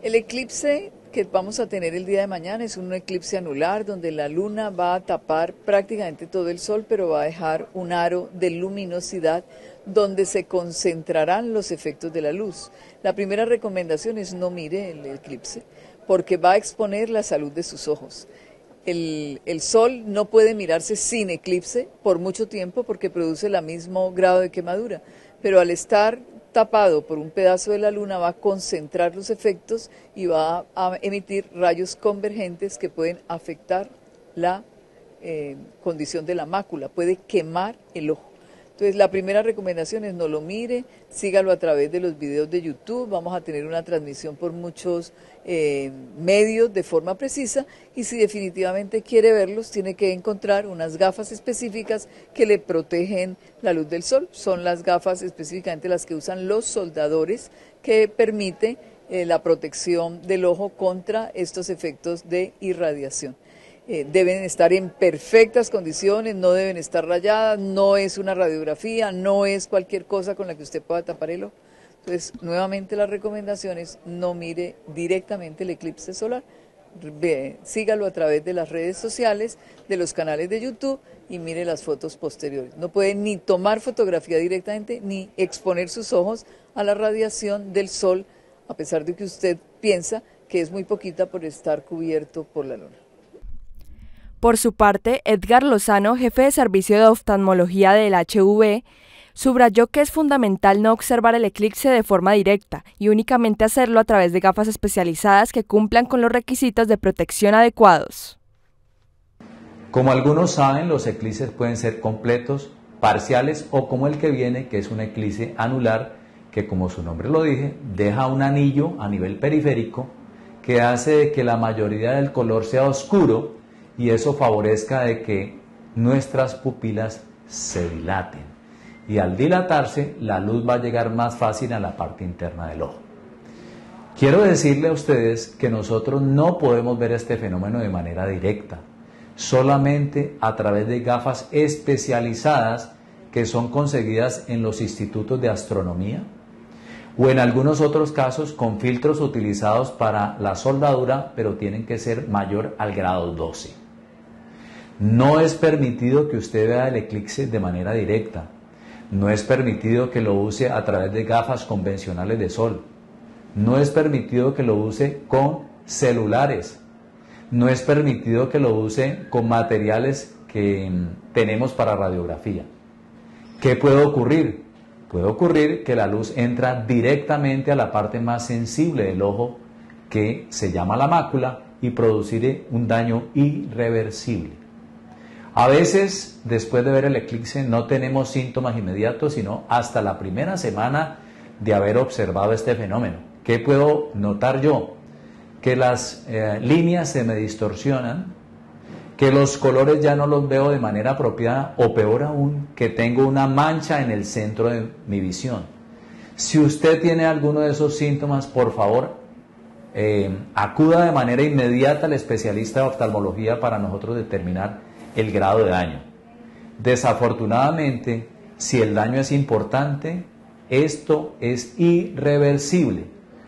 El eclipse que vamos a tener el día de mañana es un eclipse anular donde la luna va a tapar prácticamente todo el sol, pero va a dejar un aro de luminosidad donde se concentrarán los efectos de la luz. La primera recomendación es no mire el eclipse porque va a exponer la salud de sus ojos. El, el, sol no puede mirarse sin eclipse por mucho tiempo porque produce el mismo grado de quemadura, pero al estar tapado por un pedazo de la luna va a concentrar los efectos y va a emitir rayos convergentes que pueden afectar la eh, condición de la mácula, puede quemar el ojo. Entonces, la primera recomendación es no lo mire, sígalo a través de los videos de YouTube, vamos a tener una transmisión por muchos eh, medios de forma precisa y si definitivamente quiere verlos, tiene que encontrar unas gafas específicas que le protegen la luz del sol. Son las gafas específicamente las que usan los soldadores que permite eh, la protección del ojo contra estos efectos de irradiación. Eh, deben estar en perfectas condiciones, no deben estar rayadas, no es una radiografía, no es cualquier cosa con la que usted pueda tapar el ojo. Entonces, nuevamente las recomendaciones, no mire directamente el eclipse solar, sígalo a través de las redes sociales, de los canales de YouTube y mire las fotos posteriores. No puede ni tomar fotografía directamente ni exponer sus ojos a la radiación del sol, a pesar de que usted piensa que es muy poquita por estar cubierto por la luna. Por su parte, Edgar Lozano, jefe de servicio de oftalmología del HV, subrayó que es fundamental no observar el eclipse de forma directa y únicamente hacerlo a través de gafas especializadas que cumplan con los requisitos de protección adecuados. Como algunos saben, los eclipses pueden ser completos, parciales o como el que viene, que es un eclipse anular, que como su nombre lo dije, deja un anillo a nivel periférico que hace que la mayoría del color sea oscuro y eso favorezca de que nuestras pupilas se dilaten. Y al dilatarse, la luz va a llegar más fácil a la parte interna del ojo. Quiero decirle a ustedes que nosotros no podemos ver este fenómeno de manera directa, solamente a través de gafas especializadas que son conseguidas en los institutos de astronomía o en algunos otros casos con filtros utilizados para la soldadura, pero tienen que ser mayor al grado 12. No es permitido que usted vea el eclipse de manera directa. No es permitido que lo use a través de gafas convencionales de sol. No es permitido que lo use con celulares. No es permitido que lo use con materiales que mm, tenemos para radiografía. ¿Qué puede ocurrir? Puede ocurrir que la luz entra directamente a la parte más sensible del ojo que se llama la mácula y producir un daño irreversible. A veces, después de ver el eclipse, no tenemos síntomas inmediatos, sino hasta la primera semana de haber observado este fenómeno. ¿Qué puedo notar yo? Que las eh, líneas se me distorsionan, que los colores ya no los veo de manera apropiada o peor aún, que tengo una mancha en el centro de mi visión. Si usted tiene alguno de esos síntomas, por favor, eh, acuda de manera inmediata al especialista de oftalmología para nosotros determinar el grado de daño. Desafortunadamente, si el daño es importante, esto es irreversible